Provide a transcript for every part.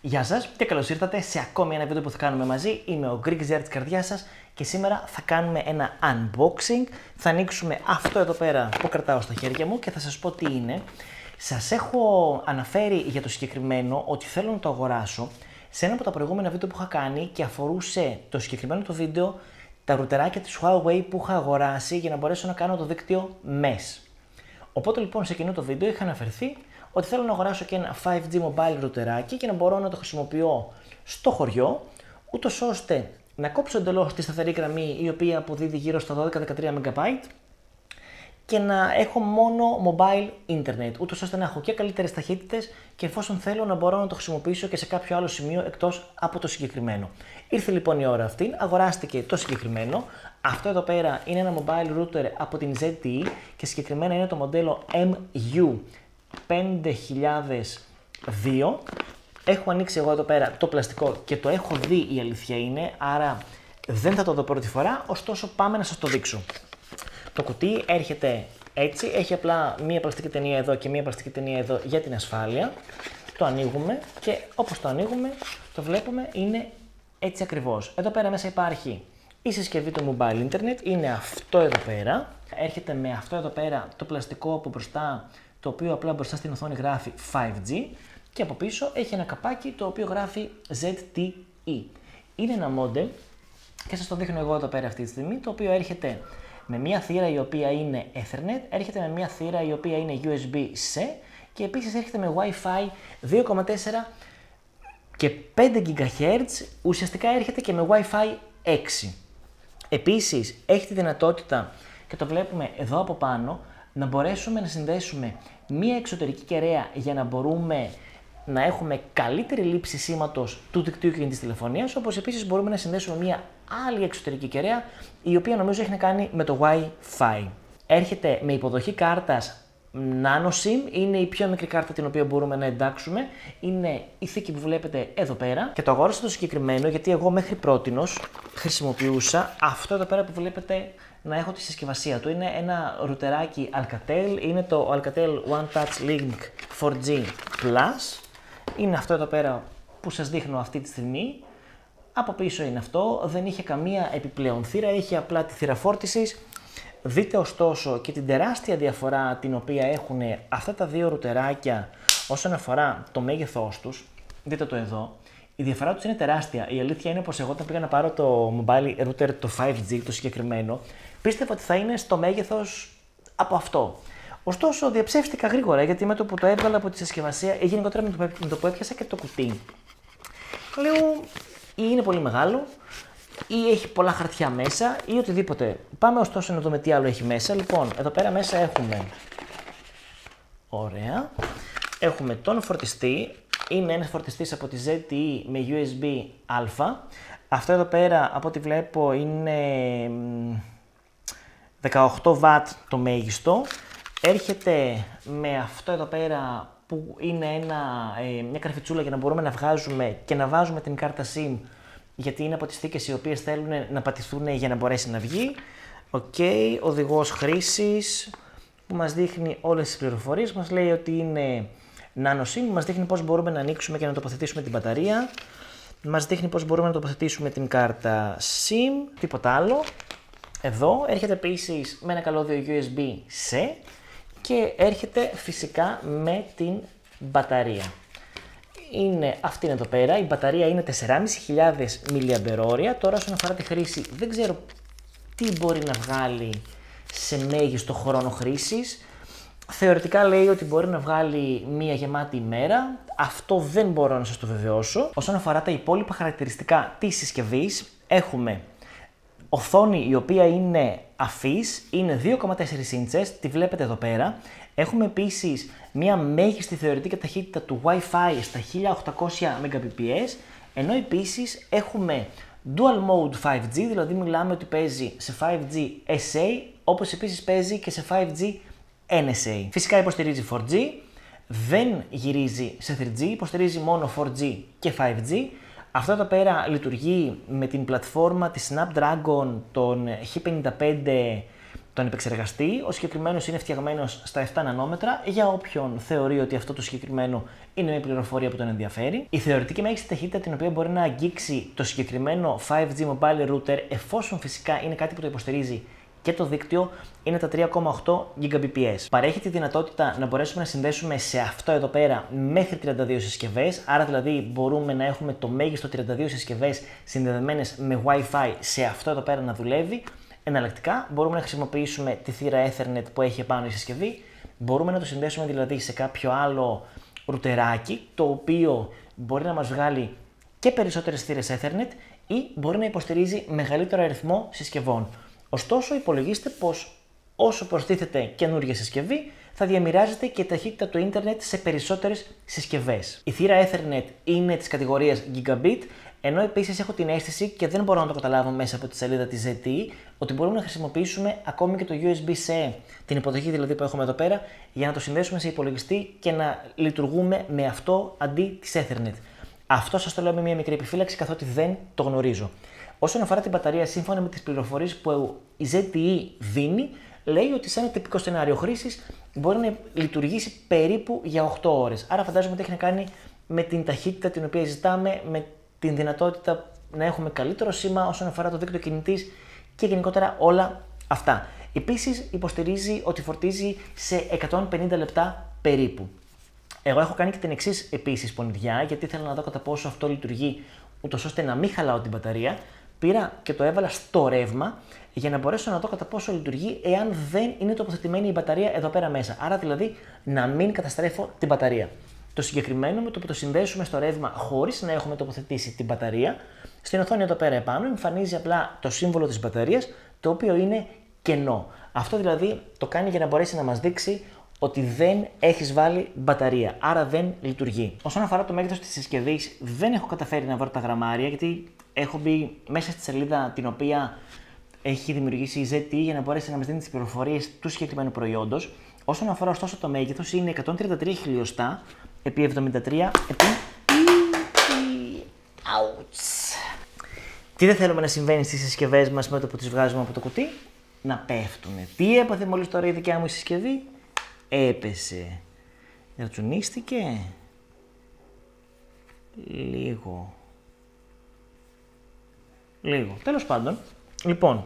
Γεια σας και καλώς ήρθατε σε ακόμη ένα βίντεο που θα κάνουμε μαζί. Είμαι ο Greek Zer της καρδιάς σας και σήμερα θα κάνουμε ένα unboxing. Θα ανοίξουμε αυτό εδώ πέρα που κρατάω στα χέρια μου και θα σας πω τι είναι. Σας έχω αναφέρει για το συγκεκριμένο ότι θέλω να το αγοράσω σε ένα από τα προηγούμενα βίντεο που είχα κάνει και αφορούσε το συγκεκριμένο το βίντεο τα ρούτεράκια της Huawei που είχα αγοράσει για να μπορέσω να κάνω το δίκτυο MES. Οπότε λοιπόν σε εκείνο το βίντεο είχα αναφερθεί ότι θέλω να αγοράσω και ένα 5G mobile ρούτεράκι και να μπορώ να το χρησιμοποιώ στο χωριό, ούτως ώστε να κόψω εντελώς τη σταθερή γραμμή η οποία αποδίδει γύρω στα 12-13 MB και να έχω μόνο mobile internet, ούτως ώστε να έχω και καλύτερες ταχύτητες και εφόσον θέλω να μπορώ να το χρησιμοποιήσω και σε κάποιο άλλο σημείο εκτός από το συγκεκριμένο. Ήρθε λοιπόν η ώρα αυτή, αγοράστηκε το συγκεκριμένο. Αυτό εδώ πέρα είναι ένα mobile router από την ZTE και συγκεκριμένα είναι το μοντέλο MU 5002. Έχω ανοίξει εγώ εδώ πέρα το πλαστικό και το έχω δει η αλήθεια είναι, άρα δεν θα το δω πρώτη φορά, ωστόσο πάμε να σας το δείξω. Το κουτί έρχεται έτσι, έχει απλά μία πλαστική ταινία εδώ και μία πλαστική ταινία εδώ για την ασφάλεια. Το ανοίγουμε και όπως το ανοίγουμε το βλέπουμε είναι έτσι ακριβώς. Εδώ πέρα μέσα υπάρχει η συσκευή του mobile internet, είναι αυτό εδώ πέρα. Έρχεται με αυτό εδώ πέρα το πλαστικό από μπροστά το οποίο απλά μπροστά στην οθόνη γράφει 5G και από πίσω έχει ένα καπάκι το οποίο γράφει ZTE. Είναι ένα modem και σας το δείχνω εγώ εδώ πέρα αυτή τη στιγμή, το οποίο έρχεται με μια θύρα η οποία είναι Ethernet, έρχεται με μια θύρα η οποία είναι USB-C και επίσης έρχεται με Wi-Fi 2,4 και 5 GHz, ουσιαστικά έρχεται και με Wi-Fi 6. Επίσης έχει τη δυνατότητα και το βλέπουμε εδώ από πάνω να μπορέσουμε να συνδέσουμε μία εξωτερική κεραία για να μπορούμε να έχουμε καλύτερη λήψη σήματος του δικτύου και της τηλεφωνίας, όπως επίσης μπορούμε να συνδέσουμε μία άλλη εξωτερική κεραία, η οποία νομίζω έχει να κάνει με το Wi-Fi. Έρχεται με υποδοχή κάρτας Nano SIM, είναι η πιο μικρή κάρτα την οποία μπορούμε να εντάξουμε. Είναι η θήκη που βλέπετε εδώ πέρα. Και το αγόρασα το συγκεκριμένο γιατί εγώ μέχρι πρότινος χρησιμοποιούσα αυτό εδώ πέρα που βλέπετε να έχω τη συσκευασία του. Είναι ένα ρούτεράκι Alcatel, είναι το Alcatel One Touch Link 4G Plus. Είναι αυτό εδώ πέρα που σας δείχνω αυτή τη στιγμή. Από πίσω είναι αυτό, δεν είχε καμία επιπλέον θύρα, είχε απλά τη θύρα φόρτισης. Δείτε ωστόσο και την τεράστια διαφορά την οποία έχουν αυτά τα δύο ρούτεράκια όσον αφορά το μέγεθός τους. Δείτε το εδώ. Η διαφορά τους είναι τεράστια. Η αλήθεια είναι πως εγώ όταν πήγα να πάρω το mobile router, το 5G, το συγκεκριμένο, πίστευα ότι θα είναι στο μέγεθος από αυτό. Ωστόσο, διαψεύστηκα γρήγορα γιατί με το που το έβγαλα από τη συσκευασία, ή γενικότερα με το που έπιασα και το κουτί. Λέω, ή είναι πολύ μεγάλο, ή έχει πολλά χαρτιά μέσα, ή οτιδήποτε. Πάμε ωστόσο να δούμε τι άλλο έχει μέσα. Λοιπόν, εδώ πέρα μέσα έχουμε. Ωραία. Έχουμε τον φορτιστή, είναι ένας φορτιστής από τη ZTE με USB α. Αυτό εδώ πέρα από ό,τι βλέπω είναι 18W το μέγιστο. Έρχεται με αυτό εδώ πέρα που είναι ένα, ε, μια καρφιτσούλα για να μπορούμε να βγάζουμε και να βάζουμε την κάρτα SIM γιατί είναι από τις θήκες οι οποίες θέλουν να πατηθούν για να μπορέσει να βγει. OK, okay, οδηγός χρήσης που μας δείχνει όλες τις πληροφορίες, μας λέει ότι είναι Nano SIM μας δείχνει πώς μπορούμε να ανοίξουμε και να τοποθετήσουμε την μπαταρία. Μας δείχνει πώς μπορούμε να τοποθετήσουμε την κάρτα SIM, τίποτα άλλο. Εδώ έρχεται επίσης με ένα καλώδιο USB-C και έρχεται φυσικά με την μπαταρία. Είναι αυτή είναι εδώ πέρα, η μπαταρία είναι 4.500 mAh. Τώρα όσον αφορά τη χρήση δεν ξέρω τι μπορεί να βγάλει σε μέγιστο χρόνο χρήσης. Θεωρητικά λέει ότι μπορεί να βγάλει μία γεμάτη ημέρα. Αυτό δεν μπορώ να σας το βεβαιώσω. Όσον αφορά τα υπόλοιπα χαρακτηριστικά της συσκευής, έχουμε οθόνη η οποία είναι αφής, είναι 2,4 ίντσες, τη βλέπετε εδώ πέρα. Έχουμε επίσης μία μέγιστη θεωρητική ταχύτητα του Wi-Fi στα 1800 Mbps, ενώ επίσης έχουμε Dual Mode 5G, δηλαδή μιλάμε ότι παίζει σε 5G SA, όπως επίσης παίζει και σε 5G NSA. Φυσικά υποστηρίζει 4G, δεν γυρίζει σε 3G, υποστηρίζει μόνο 4G και 5G. Αυτό εδώ πέρα λειτουργεί με την πλατφόρμα της Snapdragon των H55 τον επεξεργαστή. Ο συγκεκριμένος είναι φτιαγμένος στα 7 νανόμετρα για όποιον θεωρεί ότι αυτό το συγκεκριμένο είναι μια πληροφορία που τον ενδιαφέρει. Η θεωρητική μέγιστη ταχύτητα την οποία μπορεί να αγγίξει το συγκεκριμένο 5G mobile router, εφόσον φυσικά είναι κάτι που το υποστηρίζει και το δίκτυο είναι τα 3,8 Gbps. Παρέχει τη δυνατότητα να μπορέσουμε να συνδέσουμε σε αυτό εδώ πέρα μέχρι 32 συσκευές. Άρα δηλαδή μπορούμε να έχουμε το μέγιστο 32 συσκευές συνδεδεμένες με Wi-Fi σε αυτό εδώ πέρα να δουλεύει. Εναλλακτικά μπορούμε να χρησιμοποιήσουμε τη θύρα Ethernet που έχει επάνω η συσκευή. Μπορούμε να το συνδέσουμε δηλαδή σε κάποιο άλλο ρούτεράκι το οποίο μπορεί να μας βγάλει και περισσότερες θύρες Ethernet ή μπορεί να υποστηρίζει μεγαλύτερο αριθμό συσκευών. Ωστόσο, υπολογίστε πως όσο προστίθεται καινούργια συσκευή, θα διαμοιράζεται και η ταχύτητα του ίντερνετ σε περισσότερες συσκευές. Η θύρα Ethernet είναι της κατηγορίας Gigabit, ενώ επίσης έχω την αίσθηση και δεν μπορώ να το καταλάβω μέσα από τη σελίδα της ZTE ότι μπορούμε να χρησιμοποιήσουμε ακόμη και το USB-C, την υποδοχή δηλαδή που έχουμε εδώ πέρα, για να το συνδέσουμε σε υπολογιστή και να λειτουργούμε με αυτό αντί της Ethernet. Αυτό σας το λέω με μια μικρή επιφύλαξη καθότι δεν το γνωρίζω. Όσον αφορά την μπαταρία, σύμφωνα με τις πληροφορίες που η ZTE δίνει, λέει ότι σε ένα τυπικό σενάριο χρήσης μπορεί να λειτουργήσει περίπου για 8 ώρες. Άρα φαντάζομαι ότι έχει να κάνει με την ταχύτητα την οποία ζητάμε, με την δυνατότητα να έχουμε καλύτερο σήμα όσον αφορά το δίκτυο κινητής και γενικότερα όλα αυτά. Επίσης, υποστηρίζει ότι φορτίζει σε 150 λεπτά περίπου. Εγώ έχω κάνει και την εξής επίσης πονηδιά, γιατί ήθελα να δω κατά πόσο αυτό λειτουργεί, ούτως ώστε να μην χαλάω την μπαταρία πήρα και το έβαλα στο ρεύμα για να μπορέσω να δω κατά πόσο λειτουργεί εάν δεν είναι τοποθετημένη η μπαταρία εδώ πέρα μέσα. Άρα δηλαδή να μην καταστρέφω την μπαταρία. Το συγκεκριμένο με το που το συνδέσουμε στο ρεύμα χωρίς να έχουμε τοποθετήσει την μπαταρία, στην οθόνη εδώ πέρα επάνω εμφανίζει απλά το σύμβολο της μπαταρίας το οποίο είναι κενό. Αυτό δηλαδή το κάνει για να μπορέσει να μας δείξει ότι δεν έχεις βάλει μπαταρία, άρα δεν λειτουργεί. Όσον αφορά το μέγεθος της συσκευής, δεν έχω καταφέρει να βρω τα γραμμάρια γιατί έχω μπει μέσα στη σελίδα την οποία έχει δημιουργήσει η ZT για να μπορέσει να μας δίνει τις πληροφορίες του συγκεκριμένου προϊόντος. Όσον αφορά ωστόσο το μέγεθος, είναι 133 χιλιοστά επί 73 επί. Ouch. Τι δεν θέλουμε να συμβαίνει στις συσκευές μας με το που τις βγάζουμε από το κουτί, να πέφτουν. Τι έπαθε μόλις τώρα η δικιά μου συσκευή, έπεσε. Ρατσουνίστηκε. Λίγο. Λίγο. Τέλος πάντων, λοιπόν,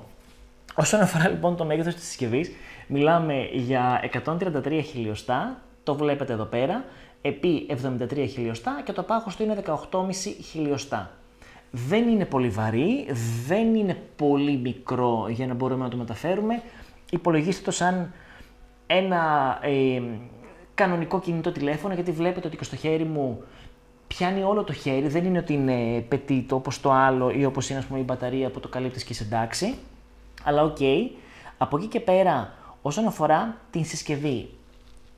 όσον αφορά λοιπόν το μέγεθος της συσκευής, μιλάμε για 133 χιλιοστά, το βλέπετε εδώ πέρα, επί 73 χιλιοστά και το πάχος του είναι 18,5 χιλιοστά. Δεν είναι πολύ βαρύ, δεν είναι πολύ μικρό για να μπορούμε να το μεταφέρουμε. Υπολογίστε το σαν ένα ε, κανονικό κινητό τηλέφωνο, γιατί βλέπετε ότι και στο χέρι μου πιάνει όλο το χέρι, δεν είναι ότι είναι πετύτο όπως το άλλο ή όπως είναι ας πούμε, η μπαταρία που το καλύπτεις και σε εντάξει. Αλλά OK. Okay. Από εκεί και πέρα, όσον αφορά την συσκευή,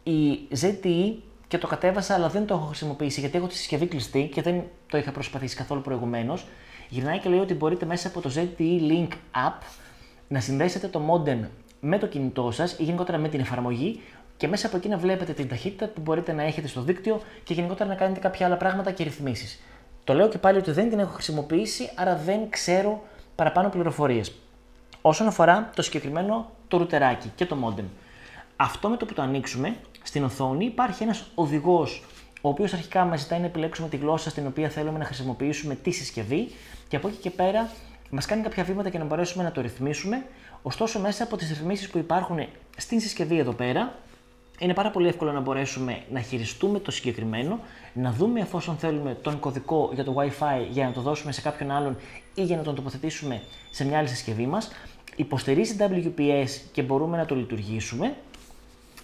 η ZTE και το κατέβασα αλλά δεν το έχω χρησιμοποιήσει γιατί έχω τη συσκευή κλειστή και δεν το είχα προσπαθήσει καθόλου προηγουμένως. Γυρνάει και λέει ότι μπορείτε μέσα από το ZTE Link App να συνδέσετε το modem με το κινητό σας ή γενικότερα με την εφαρμογή και μέσα από εκεί να βλέπετε την ταχύτητα που μπορείτε να έχετε στο δίκτυο και γενικότερα να κάνετε κάποια άλλα πράγματα και ρυθμίσεις. Το λέω και πάλι ότι δεν την έχω χρησιμοποιήσει, άρα δεν ξέρω παραπάνω πληροφορίες. Όσον αφορά το συγκεκριμένο το ρούτεράκι και το modem. Αυτό με το που το ανοίξουμε, στην οθόνη υπάρχει ένας οδηγός, ο οποίος αρχικά μας ζητάει να επιλέξουμε τη γλώσσα στην οποία θέλουμε να χρησιμοποιήσουμε τη συσκευή και από εκεί και πέρα μας κάνει κάποια βήματα για να μπορέσουμε να το ρυθμίσουμε. Ωστόσο, μέσα από τις ρυθμίσεις που υπάρχουν στην συσκευή εδώ πέρα, είναι πάρα πολύ εύκολο να μπορέσουμε να χειριστούμε το συγκεκριμένο, να δούμε εφόσον θέλουμε τον κωδικό για το Wi-Fi για να το δώσουμε σε κάποιον άλλον ή για να τον τοποθετήσουμε σε μια άλλη συσκευή μας. Υποστηρίζει WPS και μπορούμε να το λειτουργήσουμε.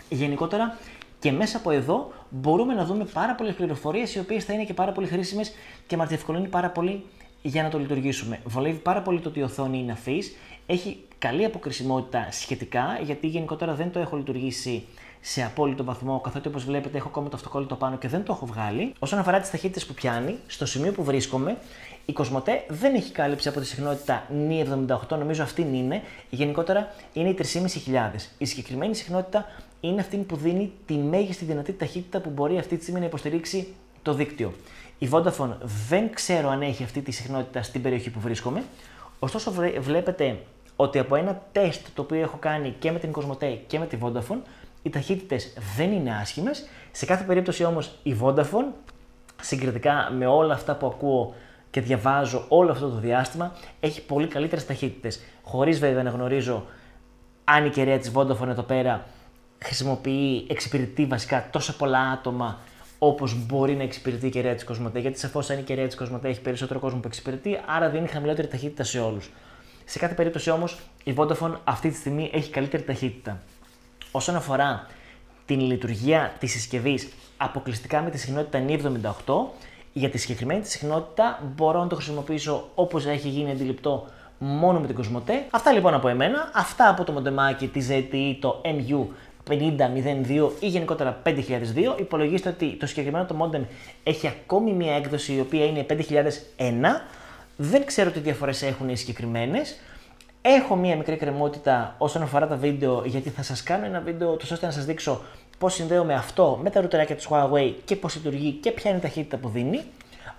Γενικότερα και μέσα από εδώ μπορούμε να δούμε πάρα πολλές πληροφορίες οι οποίες θα είναι και πάρα πολύ χρήσιμες και μας διευκολύνει πάρα πολύ για να το λειτουργήσουμε. Βολεύει πάρα πολύ το ότι η οθόνη είναι αφής, έχει καλή αποκρισιμότητα σχετικά γιατί γενικότερα δεν το έχω λειτουργήσει σε απόλυτο βαθμό, καθότι όπως βλέπετε έχω ακόμα το αυτοκόλλητο πάνω και δεν το έχω βγάλει. Όσον αφορά τις ταχύτητες που πιάνει, στο σημείο που βρίσκομαι, η Κοσμοτέ δεν έχει κάλυψη από τη συχνότητα νη 78, νομίζω αυτή είναι. Γενικότερα είναι οι 3.500. Η συγκεκριμένη συχνότητα είναι αυτή που δίνει τη μέγιστη δυνατή ταχύτητα που μπορεί αυτή τη στιγμή να υποστηρίξει το δίκτυο. Η Vodafone δεν ξέρω αν έχει αυτή τη συχνότητα στην περιοχή που βρίσκομαι. Ωστόσο, βλέπετε ότι από ένα τεστ το οποίο έχω κάνει και με την Cosmote και με τη Vodafone, οι ταχύτητες δεν είναι άσχημες. Σε κάθε περίπτωση όμως η Vodafone, συγκριτικά με όλα αυτά που ακούω και διαβάζω όλο αυτό το διάστημα, έχει πολύ καλύτερες ταχύτητες. Χωρίς βέβαια να γνωρίζω αν η κεραία της Vodafone εδώ πέρα χρησιμοποιεί, εξυπηρετεί βασικά τόσα πολλά άτομα όπως μπορεί να εξυπηρετεί η κεραία της Cosmote. Γιατί σαφώς αν η κεραία της Cosmote έχει περισσότερο κόσμο που εξυπηρετεί, άρα δίνει χαμηλότερη ταχύτητα σε όλους. Σε κάθε περίπτωση όμως η Vodafone αυτή τη στιγμή έχει καλύτερη ταχύτητα. Όσον αφορά την λειτουργία της συσκευής αποκλειστικά με τη συχνότητα 978, για τη συγκεκριμένη της συχνότητα μπορώ να το χρησιμοποιήσω όπως έχει γίνει αντιληπτό μόνο με την Cosmote. Αυτά λοιπόν από εμένα. Αυτά από το μοντεμάκι τη ZTE, το MU 5002 ή γενικότερα 5002. Υπολογίστε ότι το συγκεκριμένο το modem έχει ακόμη μία έκδοση η οποία είναι 5001. Δεν ξέρω τι διαφορές έχουν οι συγκεκριμένες. Έχω μία μικρή κρεμότητα όσον αφορά τα βίντεο, γιατί θα σας κάνω ένα βίντεο τόσο ώστε να σας δείξω πώς συνδέομαι αυτό με τα ρούτεράκια της Huawei και πώς λειτουργεί και ποια είναι η ταχύτητα που δίνει.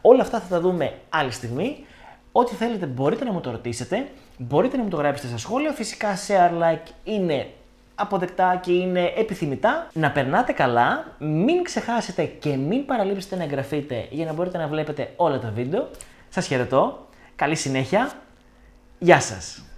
Όλα αυτά θα τα δούμε άλλη στιγμή. Ό,τι θέλετε μπορείτε να μου το ρωτήσετε, μπορείτε να μου το γράψετε στα σχόλια. Φυσικά share, like είναι αποδεκτά και είναι επιθυμητά. Να περνάτε καλά, μην ξεχάσετε και μην παραλείψετε να εγγραφείτε για να μπορείτε να βλέπετε όλα τα βίντεο. Σας χαιρετώ, καλή συνέχεια, γεια σας!